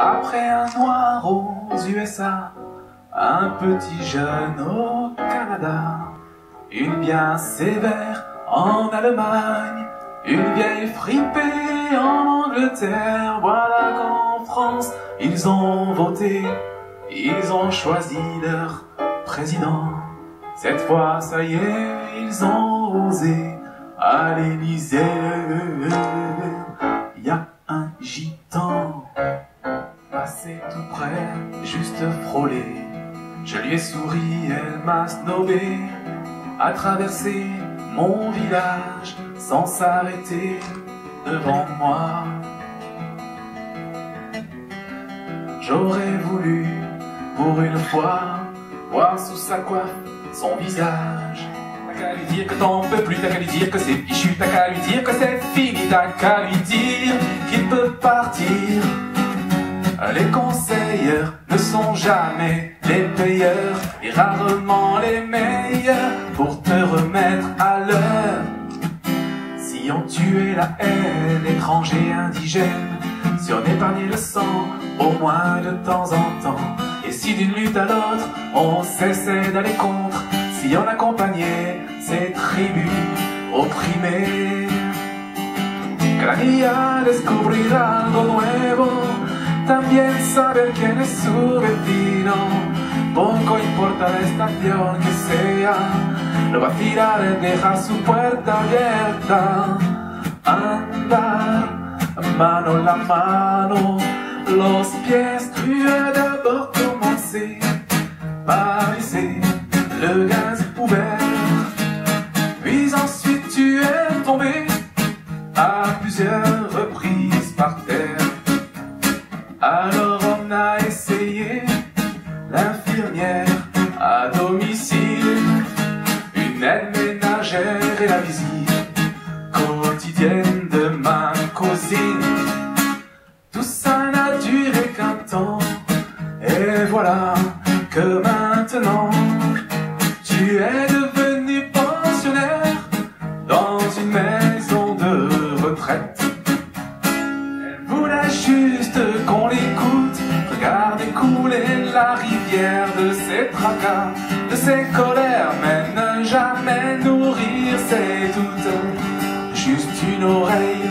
Après un noir aux USA, un petit jeune au Canada, une bien sévère en Allemagne, une vieille fripée en Angleterre. Voilà qu'en France, ils ont voté, ils ont choisi leur président. Cette fois, ça y est, ils ont osé à l'Élysée. Y a un gitan passé tout près, juste frôlé. Je lui ai souri, elle m'a snobé, a traversé mon village sans s'arrêter devant moi. J'aurais voulu, pour une fois, voir sous sa coiffe son visage. T'as qu'à lui dire que t'en peux plus, t'as qu'à lui dire que c'est fichu, t'as qu'à lui dire que c'est fini, t'as qu'à lui dire qu'il peut partir. Les conseilleurs ne sont jamais les payeurs et rarement les meilleurs pour te remettre à l'heure. Si on tuait la haine, étranger, indigène, si on épargnait le sang, au moins de temps en temps, et si d'une lutte à l'autre, on cessait d'aller contre, si on accompagnait ces tribus opprimées. Cada día descubrir algo nuevo, también saber quién es su vecino. Poco importa la estación que sea, no va a tirar en dejar su puerta abierta. Andar mano a la mano, los pies, la visite quotidienne de ma cousine. Tout ça n'a duré qu'un temps, et voilà que maintenant tu es devenu pensionnaire dans une maison de retraite. Elle voulait juste qu'on l'écoute, regarder couler la rivière de ses tracas, de ses colères, mais jamais nourrir ses doutes. Juste une oreille,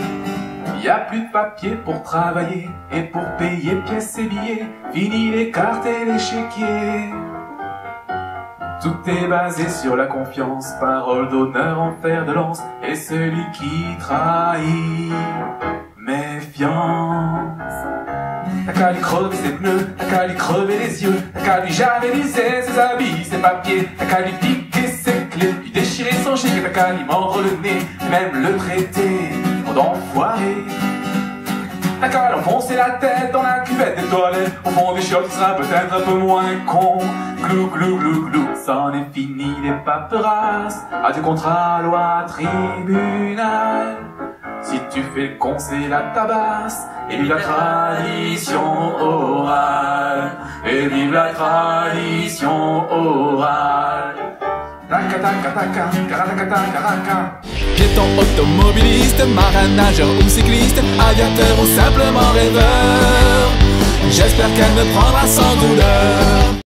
y a plus de papier pour travailler et pour payer pièces et billets, fini les cartes et les chéquiers. Tout est basé sur la confiance, parole d'honneur en fer de lance, et celui qui trahit, méfiance. T'as qu'à lui crever ses pneus, t'as qu'à lui crever les yeux, t'as qu'à lui javelliser ses habits, ses papiers, t'as qu'à lui le nez, même le traiter d'enfoiré. Qu'à l'enfoncer la tête dans la cuvette des toilettes, au fond des chiottes, tu seras peut-être un peu moins con. Glou, glou, glou, glou, c'en est fini les paperasses, adieu contrat, loi, tribunal. Si tu fais le con, la tabasse, et vive la tradition orale, et vive la tradition orale. Piéton, automobiliste, marin, nageur ou cycliste, aviateur ou simplement rêveur. J'espère qu'elle me prendra sans douleur.